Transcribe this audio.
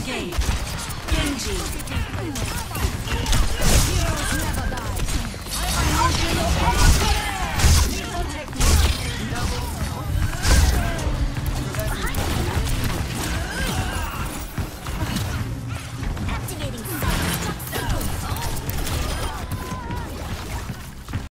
Engage. Genji.